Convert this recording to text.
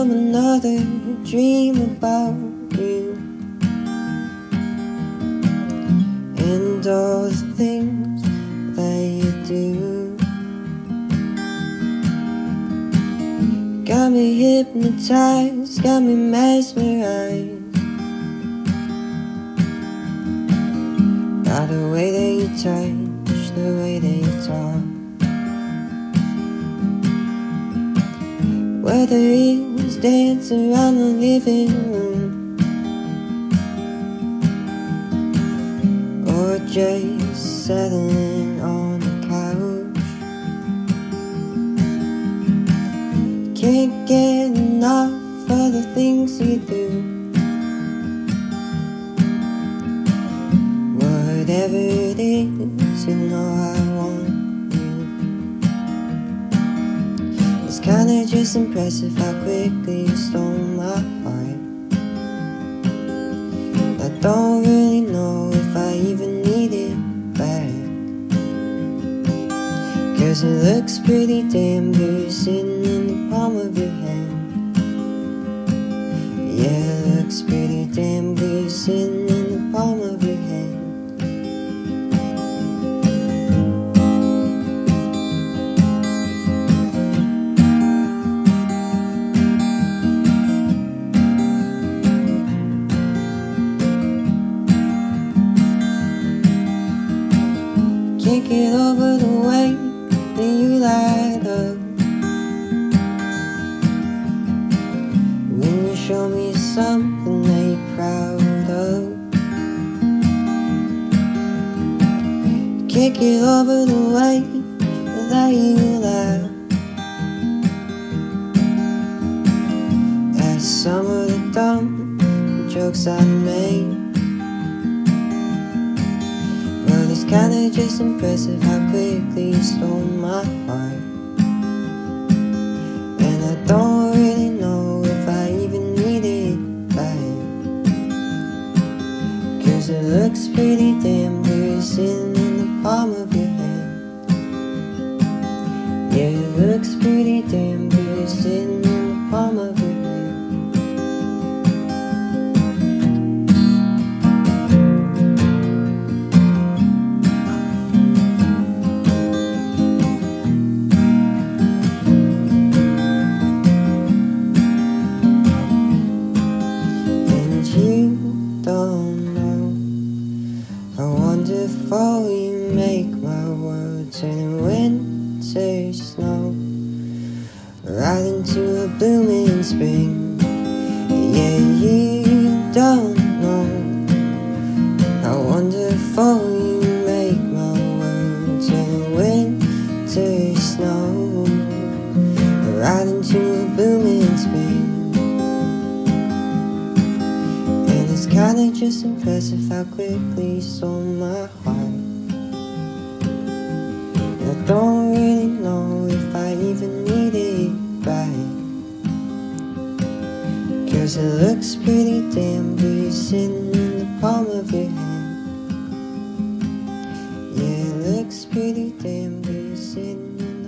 from another dream about you and all the things that you do. Got me hypnotized, got me mesmerized by the way that you touch, the way that you talk. Whether it dancing around the living room or just settling on the couch. Can't get enough of the things you do. Kinda just impressive how quickly you stole my heart. I don't really know if I even need it back. Cause it looks pretty damn good sitting in the palm of your hand. Yeah, it looks pretty damn good sitting get over the way that you light up. When you show me something that you're proud of. Can't get over the way that you laugh At some of the dumb jokes I made kinda just impressive how quickly you stole my heart. And I don't really know if I even need it back. Cause it looks pretty damn good sitting in the palm of your hand. Yeah, it looks pretty damn world turn winter snow right into a blooming spring. Yeah, you don't know how wonderful you make my world turning winter snow right into a blooming spring. And it's kinda just impressive how quickly stole my heart. I don't really know if I even need it back. Cause it looks pretty damn good sitting in the palm of your hand. Yeah, it looks pretty damn good sitting in